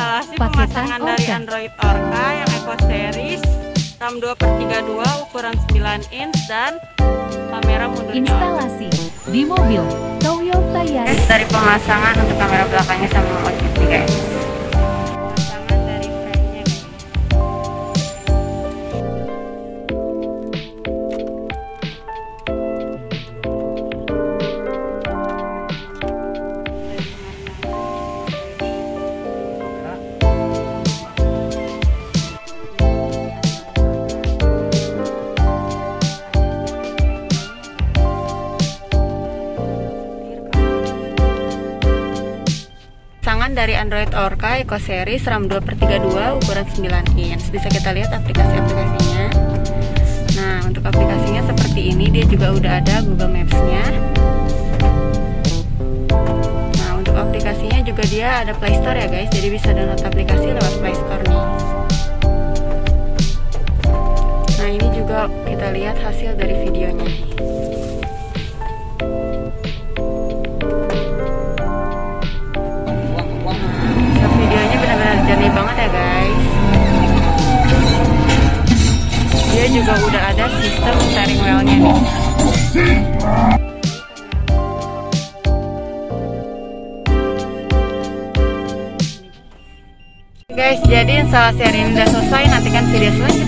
instalasi Paketan pemasangan dari oh, iya. Android Orca yang Eco Series. RAM 2/32 ukuran 9 inch dan kamera mundur instalasi di mobil Toyota Yaris. Dari pemasangan untuk kamera belakangnya sama OTP guys dari Android Orca Eco Series RAM 2 per 32 ukuran 9 inch. Bisa kita lihat aplikasi-aplikasinya. Nah untuk aplikasinya seperti ini Dia juga udah ada Google Maps-nya. Nah untuk aplikasinya juga dia ada Play Store ya guys. Jadi bisa download aplikasi lewat Play Store nih. Nah ini juga kita lihat hasil dari videonya banget ya guys. Dia juga udah ada sistem steering wheel-nya nih. Guys, jadi instalasi hari ini udah selesai. Nantikan video selanjutnya.